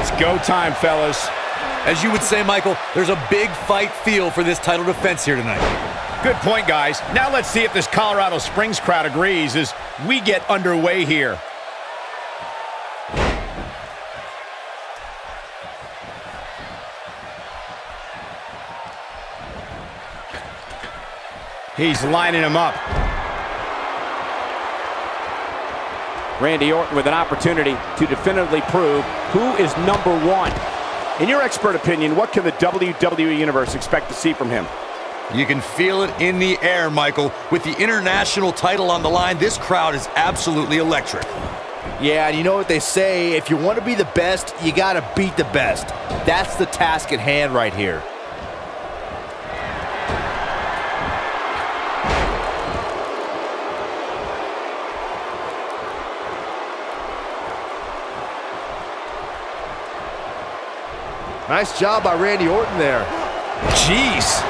It's go time, fellas. As you would say, Michael, there's a big fight feel for this title defense here tonight. Good point, guys. Now let's see if this Colorado Springs crowd agrees as we get underway here. He's lining him up. Randy Orton with an opportunity to definitively prove who is number one. In your expert opinion, what can the WWE Universe expect to see from him? You can feel it in the air, Michael. With the international title on the line, this crowd is absolutely electric. Yeah, and you know what they say, if you want to be the best, you got to beat the best. That's the task at hand right here. Nice job by Randy Orton there. Jeez.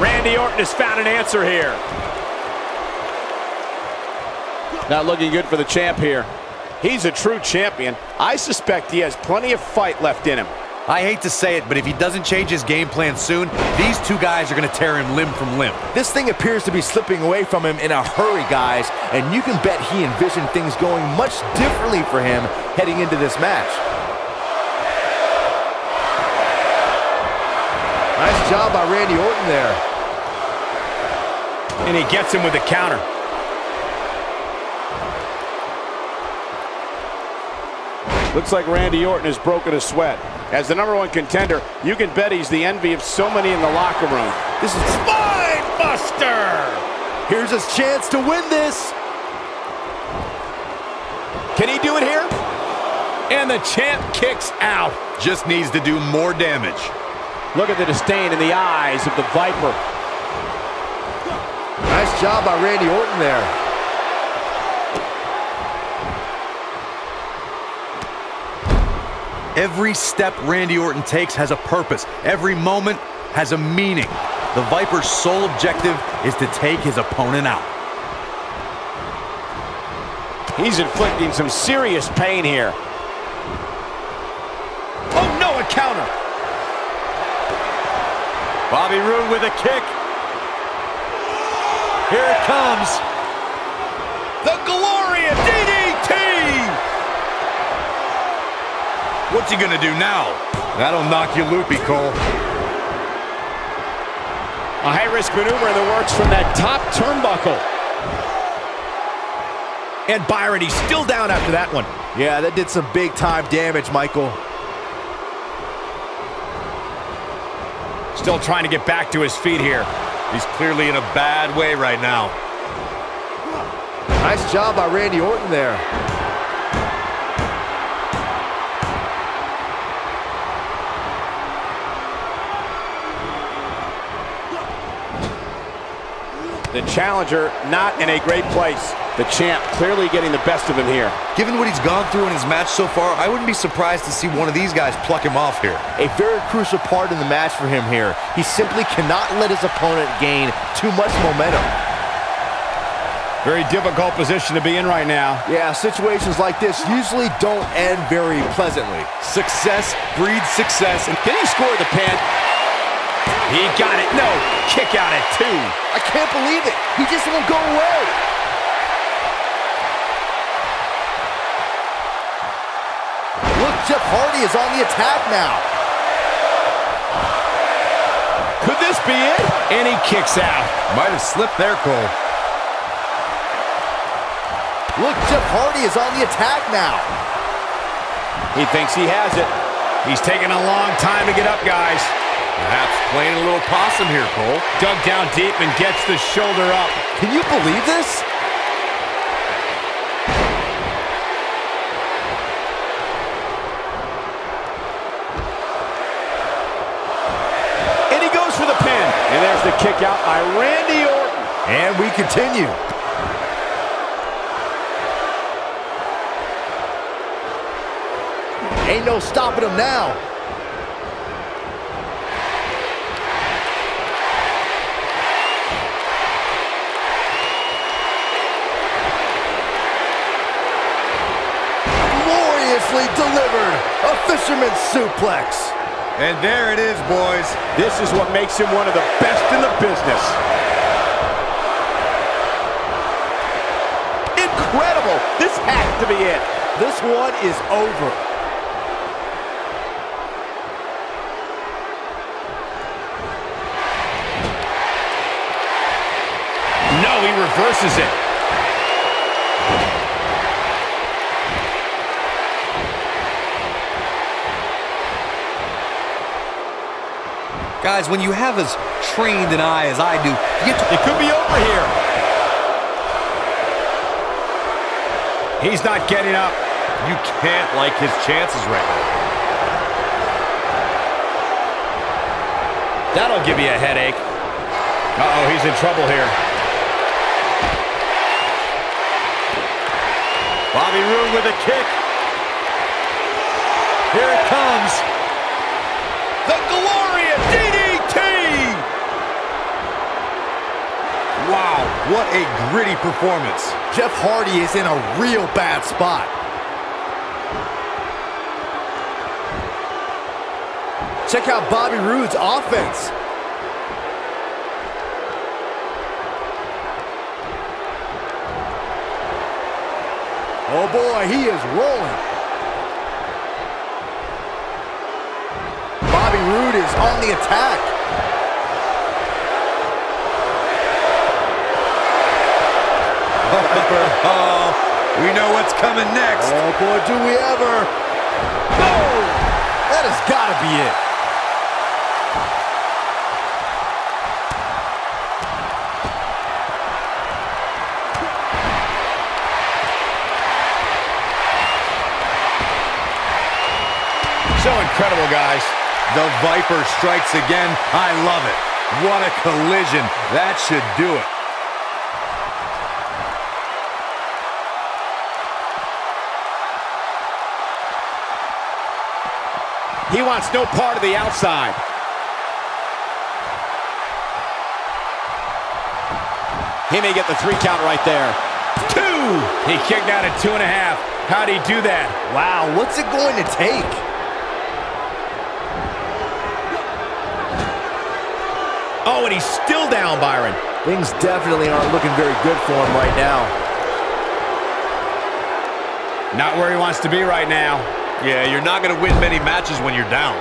Randy Orton has found an answer here. Not looking good for the champ here. He's a true champion. I suspect he has plenty of fight left in him. I hate to say it, but if he doesn't change his game plan soon, these two guys are going to tear him limb from limb. This thing appears to be slipping away from him in a hurry, guys, and you can bet he envisioned things going much differently for him heading into this match. Nice job by Randy Orton there. And he gets him with a counter. Looks like Randy Orton has broken a sweat. As the number one contender, you can bet he's the envy of so many in the locker room. This is Spine Buster! Here's his chance to win this. Can he do it here? And the champ kicks out. Just needs to do more damage. Look at the disdain in the eyes of the Viper. Nice job by Randy Orton there. Every step Randy Orton takes has a purpose. Every moment has a meaning. The Viper's sole objective is to take his opponent out. He's inflicting some serious pain here. Oh, no, a counter. Bobby Roode with a kick. Here it comes. The Glorious DDT! What's he gonna do now? That'll knock you loopy, Cole. A high-risk maneuver in the works from that top turnbuckle. And Byron, he's still down after that one. Yeah, that did some big-time damage, Michael. Still trying to get back to his feet here. He's clearly in a bad way right now. Nice job by Randy Orton there. The challenger not in a great place. The champ clearly getting the best of him here. Given what he's gone through in his match so far, I wouldn't be surprised to see one of these guys pluck him off here. A very crucial part in the match for him here. He simply cannot let his opponent gain too much momentum. Very difficult position to be in right now. Yeah, situations like this usually don't end very pleasantly. Success breeds success. And Can he score the pin? He got it. No, kick out at two. I can't believe it. He just won't go away. Look, Jeff Hardy is on the attack now. Could this be it? And he kicks out. might have slipped there, Cole. Look, Jeff Hardy is on the attack now. He thinks he has it. He's taking a long time to get up, guys. Perhaps playing a little possum here, Cole. Dug down deep and gets the shoulder up. Can you believe this? And he goes for the pin. And there's the kick out by Randy Orton. And we continue. Ain't no stopping him now. Fisherman suplex. And there it is, boys. This is what makes him one of the best in the business. Incredible! This has to be it. This one is over. No, he reverses it. Guys, when you have as trained an eye as I do, It could be over here. He's not getting up. You can't like his chances right now. That'll give you a headache. Uh-oh, he's in trouble here. Bobby Roode with a kick. Here it comes. The glorious DDT! Wow, what a gritty performance. Jeff Hardy is in a real bad spot. Check out Bobby Roode's offense. Oh boy, he is rolling. Bobby Roode is on the attack. Oh, we know what's coming next. Oh boy, do we ever. Oh, that has got to be it. So incredible, guys. The Viper strikes again. I love it. What a collision. That should do it. He wants no part of the outside. He may get the three count right there. Two! He kicked out at two and a half. How'd he do that? Wow, what's it going to take? Oh, and he's still down, Byron. Things definitely aren't looking very good for him right now. Not where he wants to be right now. Yeah, you're not going to win many matches when you're down.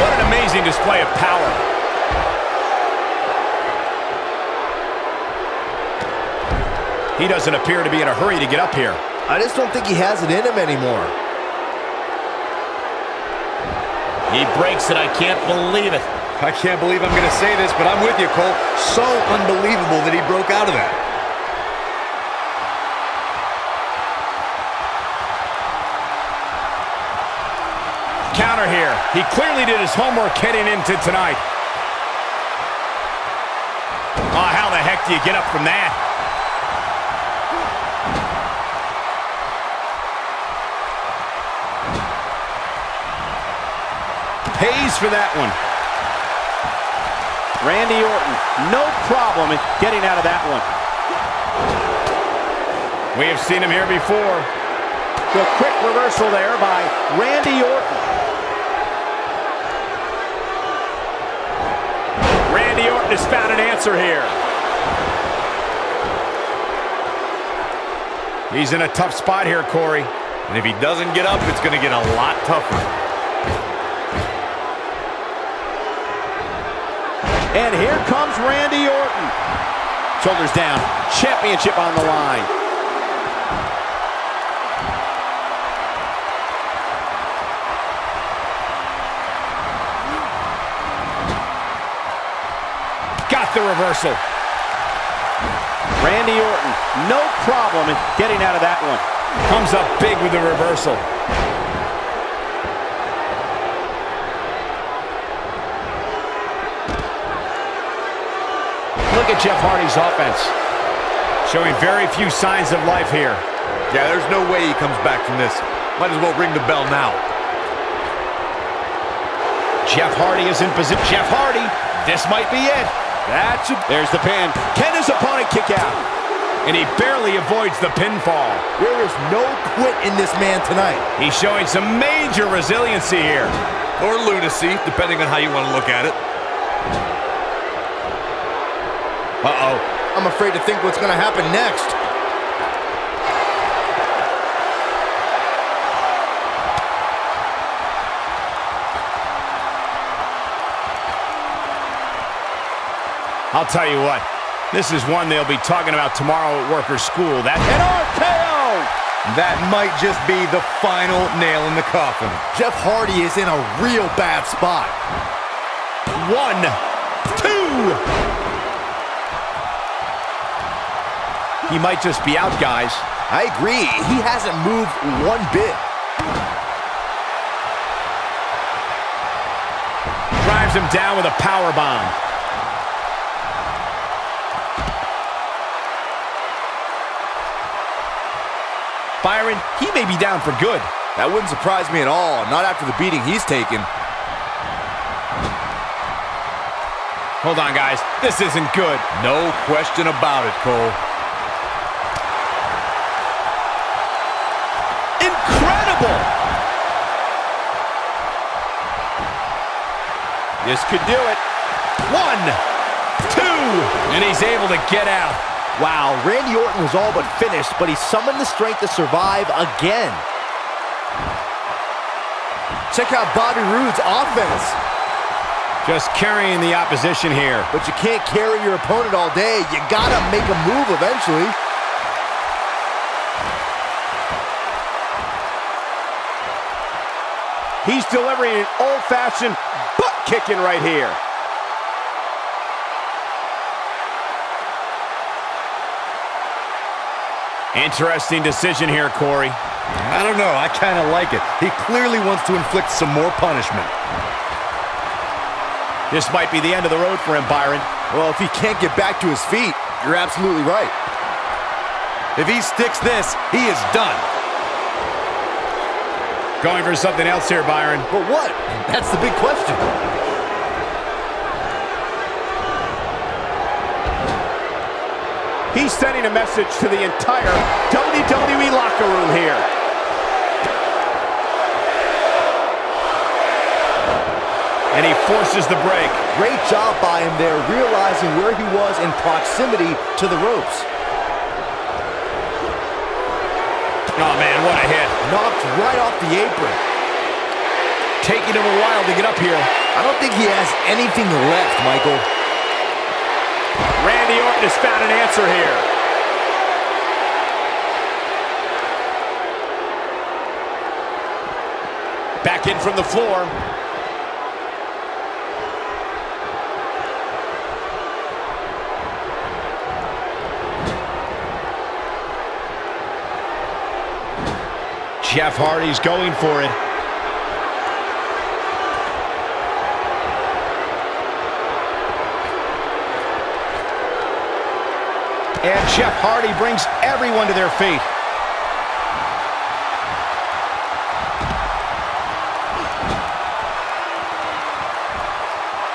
What an amazing display of power. He doesn't appear to be in a hurry to get up here. I just don't think he has it in him anymore. He breaks it. I can't believe it. I can't believe I'm going to say this, but I'm with you, Cole. So unbelievable that he broke out of that. Counter here. He clearly did his homework heading into tonight. Oh, how the heck do you get up from that? Pays for that one. Randy Orton, no problem getting out of that one. We have seen him here before. The quick reversal there by Randy Orton. Randy Orton has found an answer here. He's in a tough spot here, Corey. And if he doesn't get up, it's going to get a lot tougher. And here comes Randy Orton. Shoulders down, championship on the line. Got the reversal. Randy Orton, no problem in getting out of that one. Comes up big with the reversal. At Jeff Hardy's offense. Showing very few signs of life here. Yeah, there's no way he comes back from this. Might as well ring the bell now. Jeff Hardy is in position. Jeff Hardy, this might be it. That should... There's the pin. Can his opponent kick out? And he barely avoids the pinfall. There is no quit in this man tonight. He's showing some major resiliency here. Or lunacy, depending on how you want to look at it. Uh-oh. I'm afraid to think what's going to happen next. I'll tell you what, this is one they'll be talking about tomorrow at workers' school. That An RKO! That might just be the final nail in the coffin. Jeff Hardy is in a real bad spot. one, two. He might just be out, guys. I agree. He hasn't moved one bit. Drives him down with a power bomb. Byron, he may be down for good. That wouldn't surprise me at all, not after the beating he's taken. Hold on, guys. This isn't good. No question about it, Cole. This could do it. One, two, and he's able to get out. Wow, Randy Orton was all but finished, but he summoned the strength to survive again. Check out Bobby Roode's offense. Just carrying the opposition here. But you can't carry your opponent all day. You gotta make a move eventually. He's delivering an old-fashioned kicking right here. Interesting decision here, Corey. I don't know. I kind of like it. He clearly wants to inflict some more punishment. This might be the end of the road for him, Byron. Well, if he can't get back to his feet, you're absolutely right. If he sticks this, he is done. Going for something else here, Byron. But what? That's the big question. He's sending a message to the entire WWE locker room here. And he forces the break. Great job by him there, realizing where he was in proximity to the ropes. Oh, man, what a hit. Knocked right off the apron. Taking him a while to get up here. I don't think he has anything left, Michael. Randy Orton has found an answer here. Back in from the floor. Jeff Hardy's going for it. And Jeff Hardy brings everyone to their feet.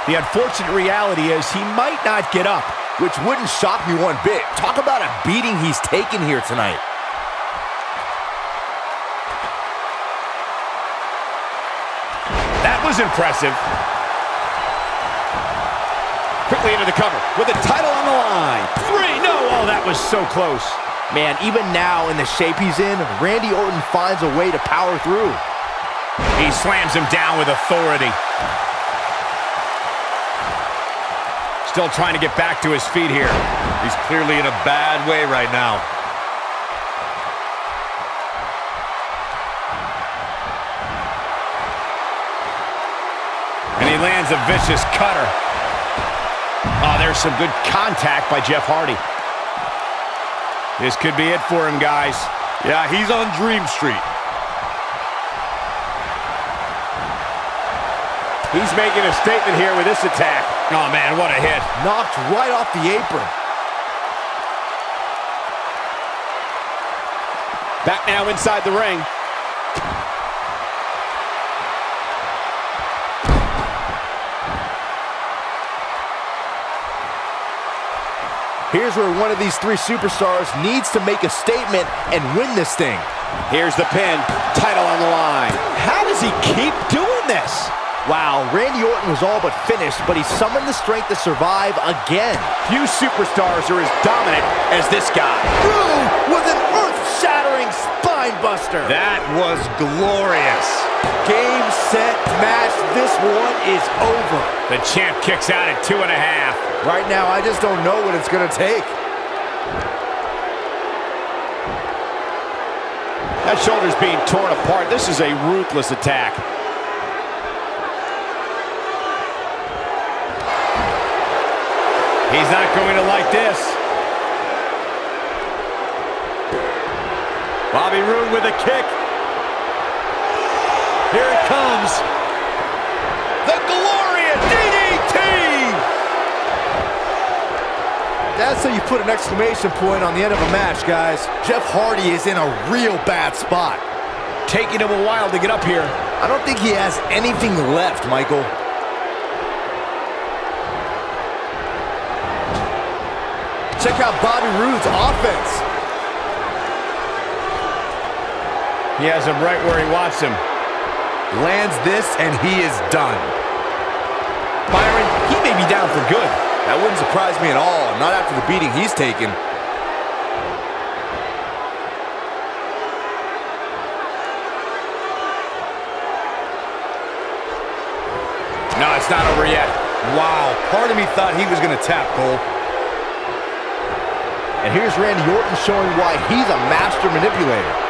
The unfortunate reality is he might not get up. Which wouldn't shock me one bit. Talk about a beating he's taken here tonight. Was impressive. Quickly into the cover with the title on the line. Three, no, oh, that was so close. Man, even now in the shape he's in, Randy Orton finds a way to power through. He slams him down with authority. Still trying to get back to his feet here. He's clearly in a bad way right now. He lands a vicious cutter. Oh, there's some good contact by Jeff Hardy. This could be it for him, guys. Yeah, he's on Dream Street. He's making a statement here with this attack. Oh, man, what a hit. Knocked right off the apron. Back now inside the ring. Here's where one of these three superstars needs to make a statement and win this thing. Here's the pin. Title on the line. How does he keep doing this? Wow, Randy Orton was all but finished, but he summoned the strength to survive again. Few superstars are as dominant as this guy. With an earth-shattering spine buster. That was glorious. Game, set, match. This one is over. The champ kicks out at two and a half. Right now, I just don't know what it's going to take. That shoulder's being torn apart. This is a ruthless attack. He's not going to like this. Bobby Roode with a kick. Here it comes. The glorious DDT! That's how you put an exclamation point on the end of a match, guys. Jeff Hardy is in a real bad spot. Taking him a while to get up here. I don't think he has anything left, Michael. Check out Bobby Roode's offense. He has him right where he wants him. Lands this, and he is done. Byron, he may be down for good. That wouldn't surprise me at all, not after the beating he's taken. No, it's not over yet. Wow, part of me thought he was going to tap, Cole. And here's Randy Orton showing why he's a master manipulator.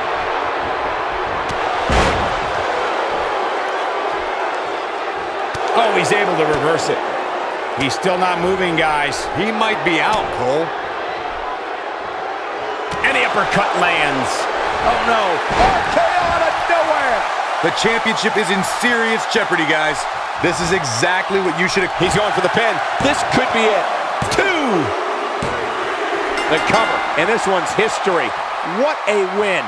He's able to reverse it. He's still not moving, guys. He might be out, Cole. And the uppercut lands. Oh, no. RKO out of nowhere! The championship is in serious jeopardy, guys. This is exactly what you should have... He's going for the pin. This could be it. Two. The cover. And this one's history. What a win.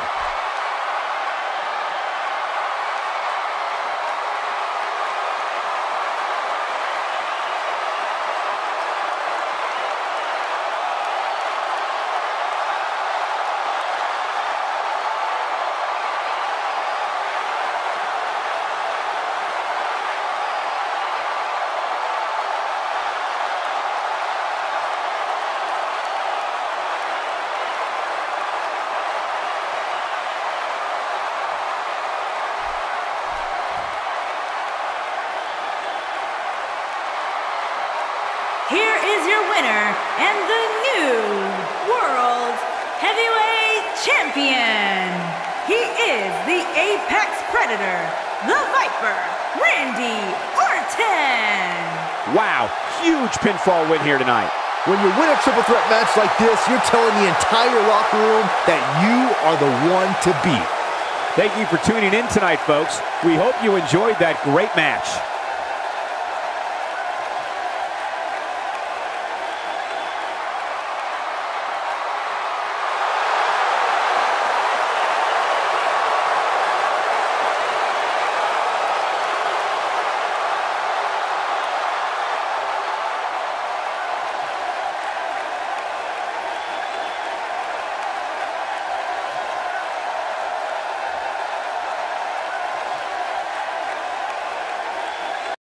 Here is your winner and the new World Heavyweight Champion. He is the Apex Predator, the Viper, Randy Orton. Wow. Huge pinfall win here tonight. When you win a triple threat match like this, you're telling the entire locker room that you are the one to beat. Thank you for tuning in tonight, folks. We hope you enjoyed that great match.